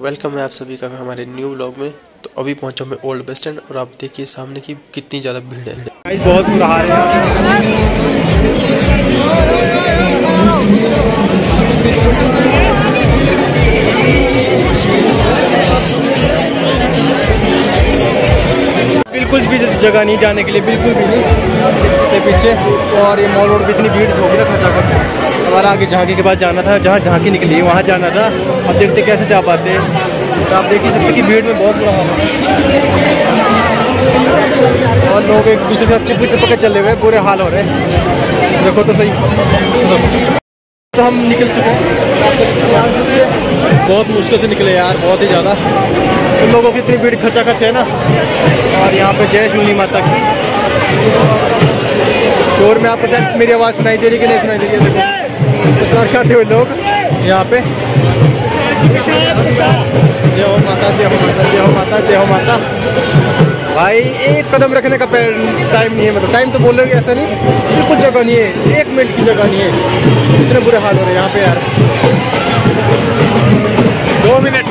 Welcome है आप सभी का हमारे न्यू ब्लॉग में। तो अभी पहुँचा मैं ओल्ड बस स्टैंड और आप देखिए सामने की कितनी ज़्यादा भीड़ है। बहुत बिल्कुल भी जगह नहीं जाने के लिए, बिल्कुल भी नहीं। पीछे और ये मॉल रोड पे इतनी भीड़ होगी ना कर हमारा आगे झांकी के पास जाना था, जहाँ झांकी निकली है वहाँ जाना था। अब देखते कैसे जा पाते। हैं तो आप देख ही सकते कि भीड़ में बहुत बुरा हाल और लोग एक दूसरे के साथ चिपक चिपक के चले हुए, बुरे हाल हो रहे हैं। देखो तो सही। तो हम निकल चुके हैं। हैं बहुत मुश्किल से निकले यार, बहुत ही ज़्यादा। उन लोगों की इतनी भीड़ खर्चा खर्च है ना। और यहाँ पे जय शूनी माता की। शोर में आपको शायद मेरी आवाज़ सुनाई दे रही कि नहीं सुनाई दे रही है, देखो। सर खाते हुए लोग, यहाँ पे। जय हो माता, जय हो माता, जय हो माता, जय हो माता। भाई, एक कदम रखने का टाइम नहीं है मतलब टाइम तो बोल रहे ऐसा नहीं बिल्कुल जगह नहीं है, एक मिनट की जगह नहीं है। इतने बुरे हाल हो रहे हैं यहाँ पे यार। दो मिनट।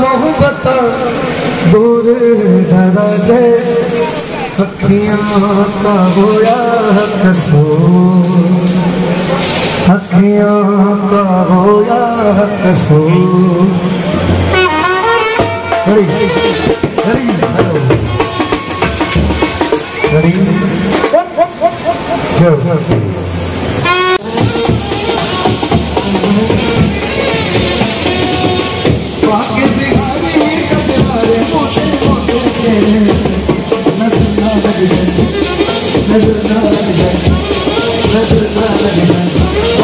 मोहब्बत दूर धरा का होया कसूर अखियाँ का होया कसूर हरी हरी हेलो हरी जय जय नज़र ना लग जाए नज़र ना लग जाए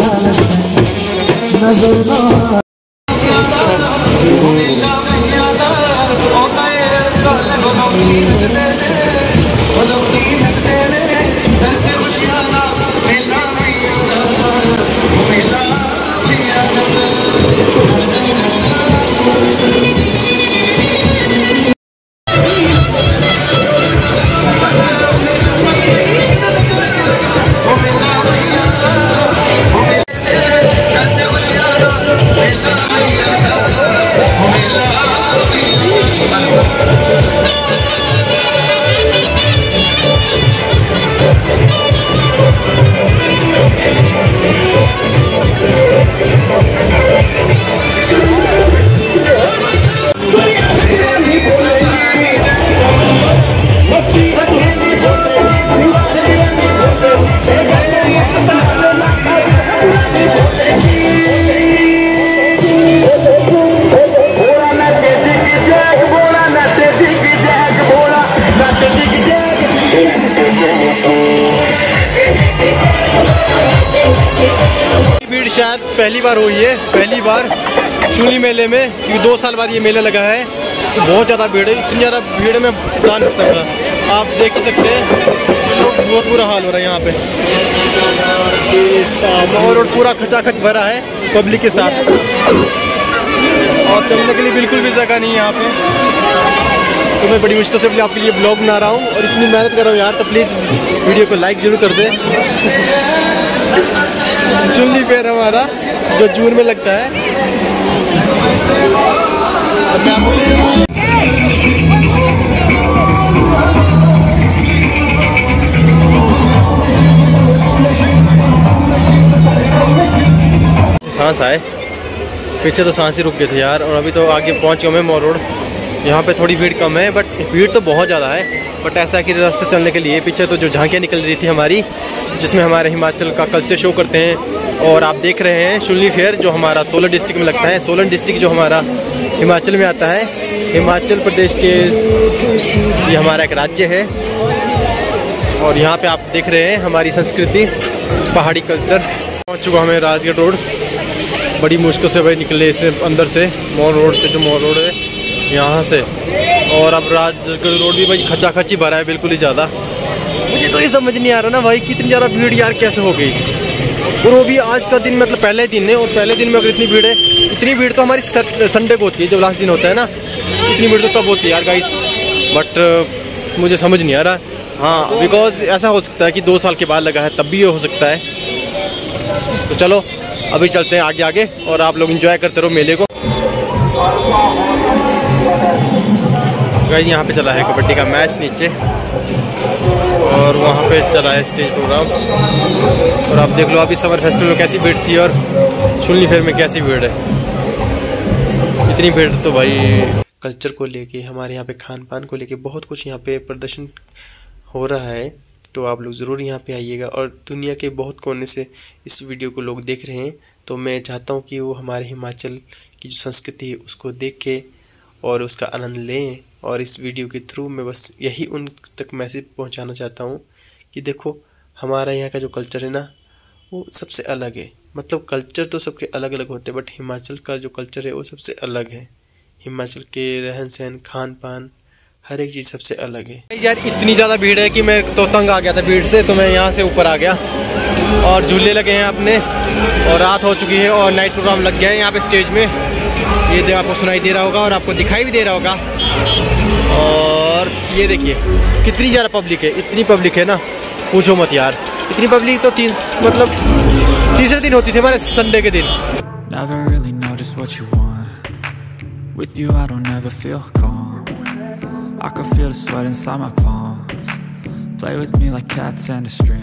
ना पहली बार हुई है, पहली बार चुनी मेले में, क्योंकि दो साल बाद ये मेला लगा है तो बहुत ज़्यादा भीड़ है, इतनी ज़्यादा भीड़ में बता नहीं सकता आप देख ही सकते हैं, लोग बहुत बुरा हाल हो रहा है यहाँ पे। मॉल रोड पूरा खचाखच भरा है पब्लिक के साथ। और चलने के लिए बिल्कुल भी जगह नहीं है यहाँ पे। तो मैं बड़ी मुश्किल से अपने आपके लिए ब्लॉग बना रहा हूँ, और इतनी मेहनत कर रहा हूँ यार तो प्लीज़ वीडियो को लाइक ज़रूर कर दें। चुनली फेयर हमारा जो जून में लगता है। सांस आए। पीछे तो सांस ही रुक गए थे यार, और अभी तो आगे पहुँच गए मैं मॉल रोड। यहाँ पे थोड़ी भीड़ कम है बट भीड़ तो बहुत ज़्यादा है। बट ऐसा कि रास्ते चलने के लिए, पीछे तो जो झांकियाँ निकल रही थी हमारी, जिसमें हमारे हिमाचल का कल्चर शो करते हैं, और आप देख रहे हैं शुल्ली फेयर जो हमारा सोलन डिस्ट्रिक्ट में लगता है। सोलन डिस्ट्रिक्ट जो हमारा हिमाचल में आता है, हिमाचल प्रदेश के, ये हमारा एक राज्य है। और यहाँ पे आप देख रहे हैं हमारी संस्कृति, पहाड़ी कल्चर पहुँच चुका हमें राजगढ़ रोड। बड़ी मुश्किल से भाई निकले इसे अंदर से, मॉल रोड से जो मॉल रोड है। यहाँ से। और अब राजगढ़ रोड भी भाई खचा खची भरा है, बिल्कुल ही ज़्यादा। मुझे तो ये समझ नहीं आ रहा ना भाई, कितनी ज़्यादा भीड़ यार कैसे हो गई? और वो भी आज का दिन मतलब पहले दिन है, और पहले दिन में अगर इतनी भीड़ है, इतनी भीड़ तो हमारी संडे को होती है, जब लास्ट दिन होता है ना। इतनी भीड़ तो तब होती है यार गाइस बट मुझे समझ नहीं आ रहा। हाँ बिकॉज़ ऐसा हो सकता है कि दो साल के बाद लगा है, तब भी ये हो सकता है। तो चलो, अभी चलते हैं आगे आगे और आप लोग इंजॉय करते रहो मेले को। गाइस यहाँ पे चला है कबड्डी का मैच नीचे। और वहाँ पे चला है स्टेज प्रोग्राम और आप देख लो, अभी समर फेस्टिवल में कैसी भीड़ थी और शुल्ली फेयर में कैसी भीड़ है। इतनी भीड़ तो भाई। कल्चर को लेके, हमारे यहाँ पे खान पान को लेके बहुत कुछ यहाँ पे प्रदर्शन हो रहा है। तो आप लोग ज़रूर यहाँ पे आइएगा और दुनिया के बहुत कोने से इस वीडियो को लोग देख रहे हैं। तो मैं चाहता हूँ कि वो हमारे हिमाचल की जो संस्कृति है, उसको देख के और उसका आनंद लें और इस वीडियो के थ्रू मैं बस यही उन तक मैसेज पहुँचाना चाहता हूँ कि देखो, हमारा यहाँ का जो कल्चर है ना, वो सबसे अलग है। मतलब कल्चर तो सबके अलग अलग होते हैं बट हिमाचल का जो कल्चर है, वो सबसे अलग है। हिमाचल के रहन सहन खान पान हर एक चीज़ सबसे अलग है। यार, इतनी ज़्यादा भीड़ है कि मैं तो तंग आ गया था भीड़ से तो मैं यहाँ से ऊपर आ गया। और झूले लगे हैं अपने, और रात हो चुकी है और नाइट प्रोग्राम लग गया है यहाँ पे स्टेज में। ये दे आपको सुनाई दे रहा होगा और आपको दिखाई भी दे रहा होगा और ये देखिए कितनी ज़्यादा पब्लिक है इतनी पब्लिक है ना पूछो मत यार इतनी पब्लिक तो तीन मतलब तीसरे दिन होती थी हमारे संडे के दिन really. With you, I don't ever feel calm. I can feel the sweat inside my palms. Play with me like cats and a string.